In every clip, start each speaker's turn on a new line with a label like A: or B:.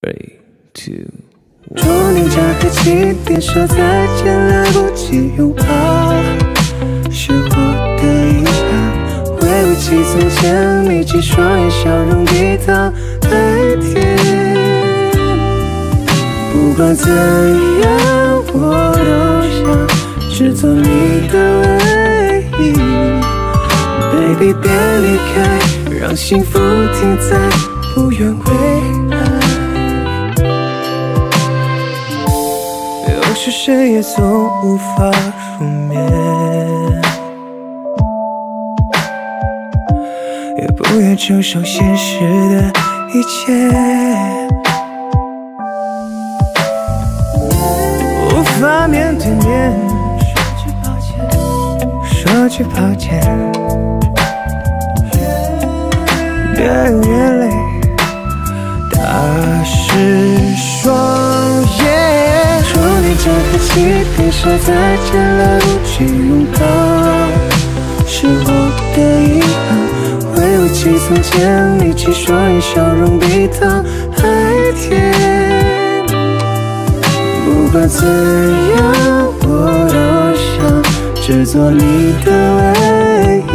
A: Three, two,
B: 祝你这个起点说再见来不及拥抱，是我的遗憾。回不起从前眯起双眼笑容抵挡爱甜。不管怎样，我都想只做你的唯一。Baby，别离开，让幸福停在不远有时深夜总无法入眠，也不愿承受现实的一切，无法面对面说句抱歉，说句抱歉，这个起点说再见来不及拥抱，是我的遗憾。回不起从前眯起双眼笑容比糖还甜。不管怎样，我都想只做你的唯一。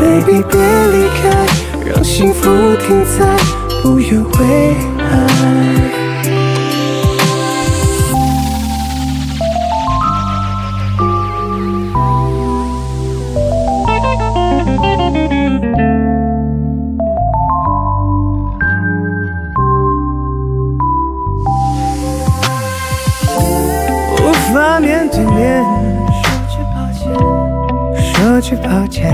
B: Baby，别离开，让幸福停在不远未来。见面说句抱歉，说句抱歉，